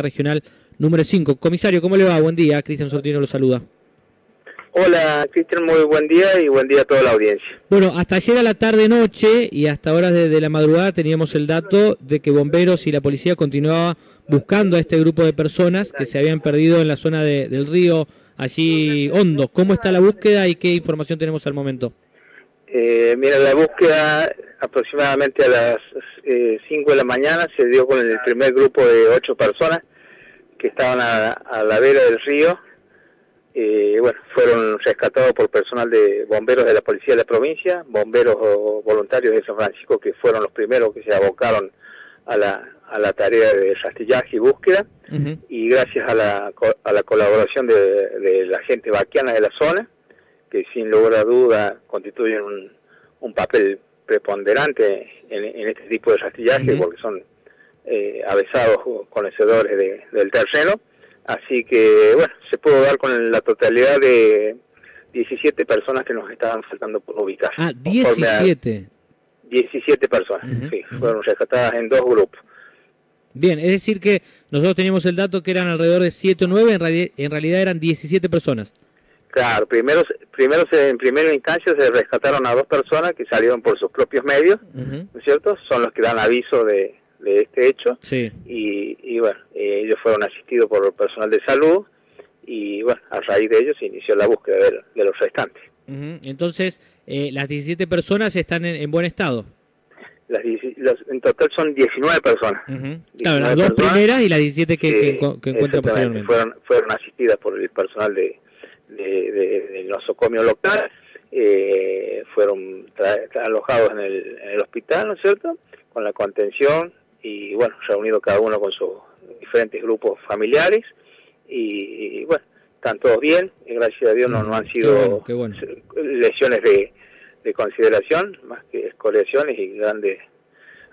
regional número 5. Comisario, ¿cómo le va? Buen día. Cristian Sortino lo saluda. Hola, Cristian, muy buen día y buen día a toda la audiencia. Bueno, hasta ayer a la tarde-noche y hasta horas de, la madrugada teníamos el dato de que bomberos y la policía continuaba buscando a este grupo de personas que se habían perdido en la zona del río allí hondo. ¿Cómo está la búsqueda y qué información tenemos al momento? Eh, mira, la búsqueda aproximadamente a las 5 eh, de la mañana se dio con el primer grupo de ocho personas que estaban a, la vera del río. Eh, bueno, fueron rescatados por personal de bomberos de la policía de la provincia, bomberos voluntarios de San Francisco que fueron los primeros que se abocaron a la, a la tarea de rastillaje y búsqueda y gracias a la, a la colaboración de, de, la gente vaquiana de la zona, que sin lugar a duda constituyen un, un papel preponderante en, este tipo de rastillaje porque son eh, avesados conocedores del terreno. Así que, bueno, se pudo dar con la totalidad de 17 personas que nos estaban faltando por ubicar. Ah, 17. 17 personas, sí, fueron rescatadas en dos grupos. Bien, es decir que nosotros teníamos el dato que eran alrededor de 7 o 9, en, en realidad eran 17 personas. Claro, primero, primero en primera instancia se rescataron a dos personas que salieron por sus propios medios, ¿no es cierto? Son los que dan aviso de, este hecho. Sí. Y, bueno, eh, ellos fueron asistidos por el personal de salud y bueno, a raíz de ellos se inició la búsqueda de, los restantes. Entonces, eh, las 17 personas están en, buen estado. Las, en total son 19 personas. claro, las dos primeras y las 17 que, que, que encuentran posteriormente. Fueron, fueron asistidas por el personal de de, del nosocomio local, eh, fueron alojados en el, en el hospital, ¿no es cierto?, con la contención y, bueno, reunido cada uno con sus diferentes grupos familiares y, bueno, están todos bien, y gracias a Dios no, no han sido lesiones de, de consideración, más que escoriaciones y grandes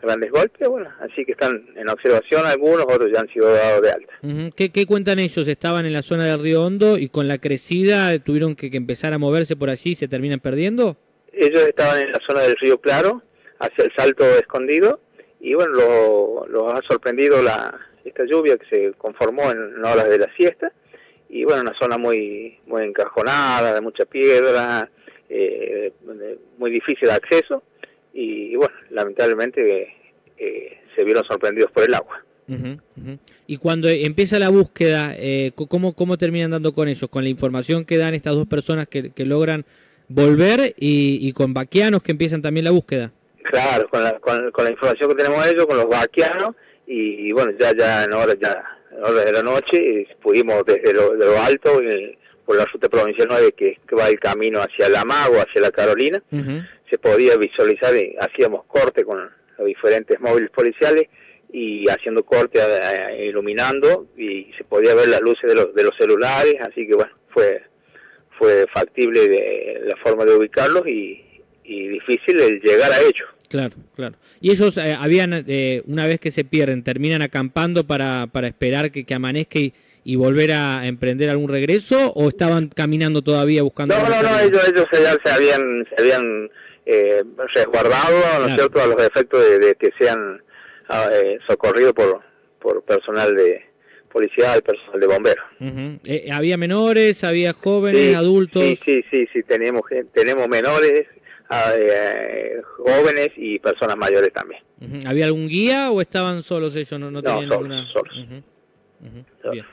grandes golpes, bueno, así que están en observación algunos, otros ya han sido dados de alta. ¿Qué, cuentan ellos? Estaban en la zona del río Hondo y con la crecida tuvieron que, empezar a moverse por allí y se terminan perdiendo? Ellos estaban en la zona del río Claro, hacia el salto escondido, y bueno, los ha sorprendido la, esta lluvia que se conformó en horas de la siesta, y bueno, una zona muy, muy encajonada, de mucha piedra, eh, muy difícil de acceso, y, bueno, lamentablemente eh, se vieron sorprendidos por el agua. Y cuando empieza la búsqueda, eh, ¿cómo, ¿cómo terminan dando con ellos? Con la información que dan estas dos personas que, logran volver y, con vaquianos que empiezan también la búsqueda. Claro, con la, con, la información que tenemos ellos, con los vaquianos, y, bueno, ya ya en horas, ya horas de la noche pudimos desde lo, de lo alto, por la ruta provincial 9 que, que, va el camino hacia la Mago, hacia la Carolina, se podía visualizar, y hacíamos corte con los diferentes móviles policiales y haciendo corte, iluminando y se podía ver las luces de los, de los celulares, así que bueno, fue fue factible de, la forma de ubicarlos y, difícil el llegar a ellos. Claro, claro. ¿Y ellos eh, habían, eh, una vez que se pierden, terminan acampando para, para esperar que, que amanezca y, y volver a emprender algún regreso o estaban caminando todavía buscando? No, no, no, ellos, ellos ya se habían, se habían eh, resguardado, ¿no es cierto?, a los efectos de, que sean ah, eh, socorridos por, por personal de policial, personal de bomberos. Eh, ¿Había menores, había jóvenes, adultos? Sí, sí, sí, sí, tenemos, tenemos menores, ah, eh, jóvenes y personas mayores también. ¿Había algún guía o estaban solos ellos? No, no, tenían ninguna... solos. Bien.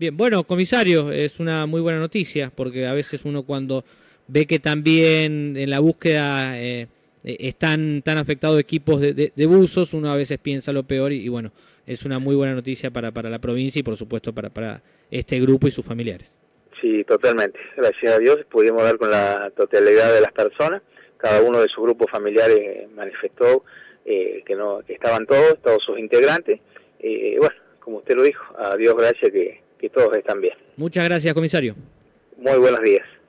Bien, bueno, comisario, es una muy buena noticia, porque a veces uno cuando ve que también en la búsqueda eh, eh, están tan afectados equipos de, buzos, uno a veces piensa lo peor y, bueno, es una muy buena noticia para, para la provincia y por supuesto para, para este grupo y sus familiares. Sí, totalmente. Gracias a Dios pudimos ver con la totalidad de las personas. Cada uno de sus grupos familiares manifestó eh, que no que estaban todos, todos sus integrantes. y bueno, como usted lo dijo, a Dios gracias que, que todos están bien. Muchas gracias, comisario. Muy buenos días.